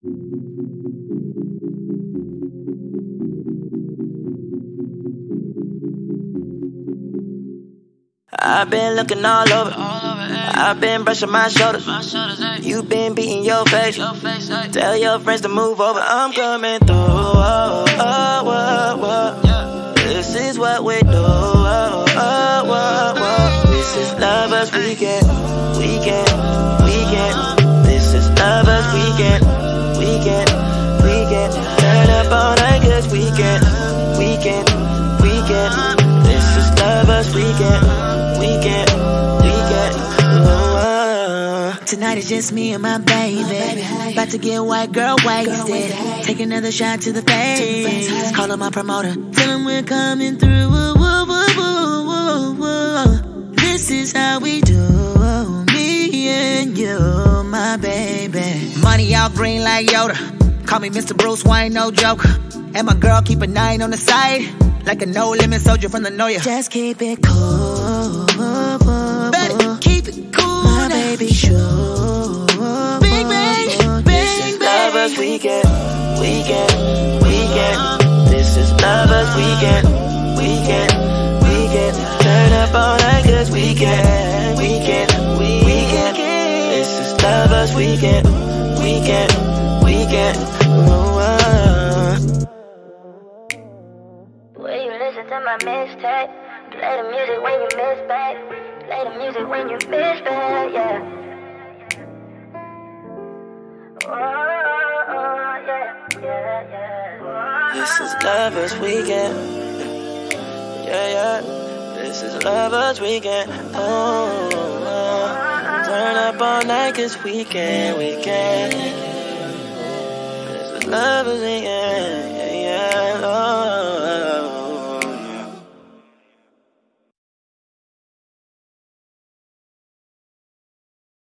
I've been looking all over. I've been brushing my shoulders. You've been beating your face. Tell your friends to move over. I'm coming through. Oh, oh, oh, oh. Tonight it's just me and my baby. About to get white girl wasted. Take another shot to the face. Call up my promoter. Tell him we're coming through. This is how we do. Me and you, my baby. Money all green like Yoda. Call me Mr. Bruce Wayne, no joker. And my girl keep a nine on the side. Like a no limit soldier from the Nola. Just keep it cool. Weekend, weekend, weekend. This is lovers weekend, weekend, weekend. Turn up all night cause weekend, weekend, weekend. This is lovers weekend, weekend, weekend. Oh, uh. Will you listen to my mixtape? Play the music when you miss back. Play the music when you miss back, yeah. This is lovers weekend. Yeah, yeah. This is lovers weekend. Oh, oh. turn up all night cause weekend, weekend. This is lovers weekend.